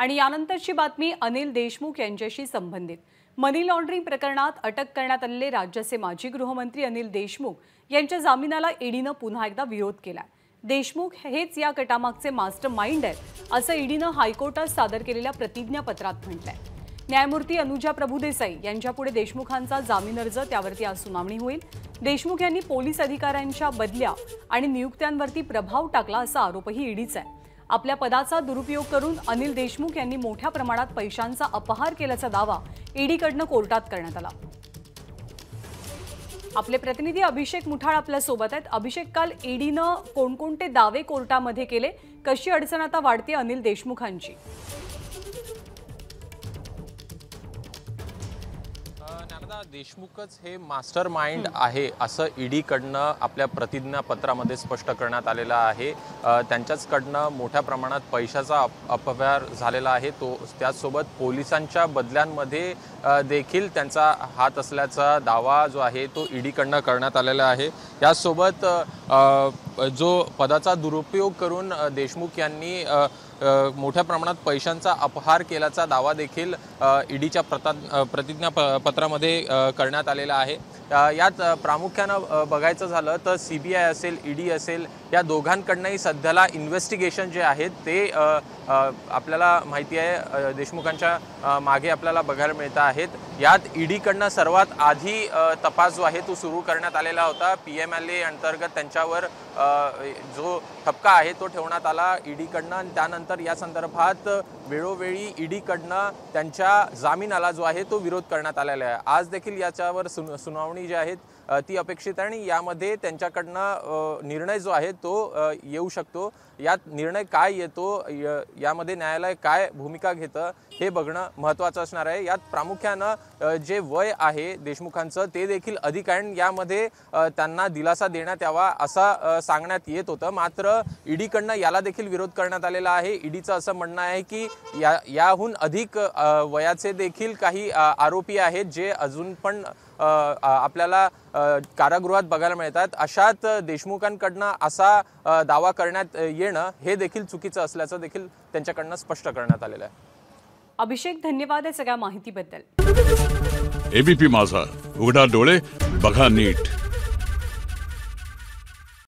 आणि यानंतरची बातमी अनिल देशमुख यांच्याशी संबंधित. मनी लॉन्ड्रिंग प्रकरणात अटक करण्यात आलेले राज्याचे माजी गृहमंत्री अनिल देशमुख यांच्या जामिनाला ईडीनं पुन्हा एकदा विरोध केला देशमुख हेच या कटामागचे मास्टर माइंड आहेत असं ईडीनं हायकोर्टात सादर केलेल्या प्रतिज्ञापत्रात म्हटलंय. न्यायमूर्ती अनुजा प्रभुदेसाई यांच्यापुढे देशमुखांचा जामीन अर्ज त्यावरती आज सुनावणी होईल. देशमुख यांनी पोलीस अधिकाऱ्यांच्या बदल्या आणि नियुक्त्यांवरती प्रभाव टाकला असा आरोपही ईडीचा आहे. आपल्या पदाचा दुरुपयोग करून अनिल देशमुख यांनी मोठ्या प्रमाणात पैशांचा अपहार केल्याचा दावा ईडीकडनं कोर्टात करण्यात आला. आपले प्रतिनिधी अभिषेक मुठाळ आपल्यासोबत आहेत. अभिषेक काल ईडीनं कोणकोणते दावे कोर्टामध्ये केले? कशी अडचण आता वाढते अनिल देशमुखांची? ज्ञानदा देशमुखच हे मास्टर माइंड आहे असं ईडीकडनं आपल्या प्रतिज्ञापत्रामध्ये स्पष्ट करण्यात आलेलं आहे. त्यांच्याचकडनं मोठ्या प्रमाणात पैशाचा अप अपव्यय झालेला आहे. तो त्याचसोबत पोलिसांच्या बदल्यांमध्ये देखील त्यांचा हात असल्याचा दावा जो आहे तो ईडीकडनं करण्यात आलेला आहे. याचसोबत जो पदाचा दुरुपयोग करून देशमुख यांनी मोठ्या प्रमाणात पैशांचा अपहार केल्याचा दावा देखील ईडीच्या प्रता प्रतिज्ञा प्रतिज्ञापत्रामध्ये पत्रामध्ये करण्यात आलेला आहे. यात प्रामुख्यानं बघायचं झालं तर सी बी आय असेल ई डी असेल या दोघांकडनंही सध्याला इन्व्हेस्टिगेशन जे आहेत ते आपल्याला माहिती आहे देशमुखांच्या मागे आपल्याला बघायला मिळत आहेत. यात ई डीकडनं सर्वात आधी तपास जो आहे तो सुरू करण्यात आलेला होता. पी एम एल ए अंतर्गत त्यांच्यावर जो ठपका आहे तो ठेवण्यात आला. ई आणि त्यानंतर या संदर्भात वेळोवेळी ईडीकडनं त्यांच्या जामिनाला जो आहे तो विरोध करण्यात आलेला आहे. आज देखील याच्यावर सुन सुनावणी जी आहे ती अपेक्षित आहे आणि यामध्ये त्यांच्याकडनं निर्णय जो आहे तो येऊ शकतो. यात निर्णय काय येतो य- यामध्ये न्यायालय काय भूमिका घेतं हे बघणं महत्त्वाचं असणार आहे. यात प्रामुख्यानं जे वय आहे देशमुखांचं ते देखील अधिक आहे आणि यामध्ये त्यांना दिलासा देण्यात यावा असा सांगण्यात येत होतं. मात्र ईडीकडनं याला देखील विरोध करण्यात आलेला आहे. ईडीचं असं म्हणणं आहे की या याहून अधिक वयाचे देखील काही आरोपी आहेत जे अजून पण आपल्याला कारागृहात बघायला मिळतात. अशात देशमुखांकडनं असा दावा करण्यात येणं हे देखील चुकीचं असल्याचं देखील त्यांच्याकडनं स्पष्ट करण्यात आलेलं आहे. अभिषेक धन्यवाद या सगळ्या माहितीबद्दल. एबीपी माझा. उघडा डोळे बघा नीट.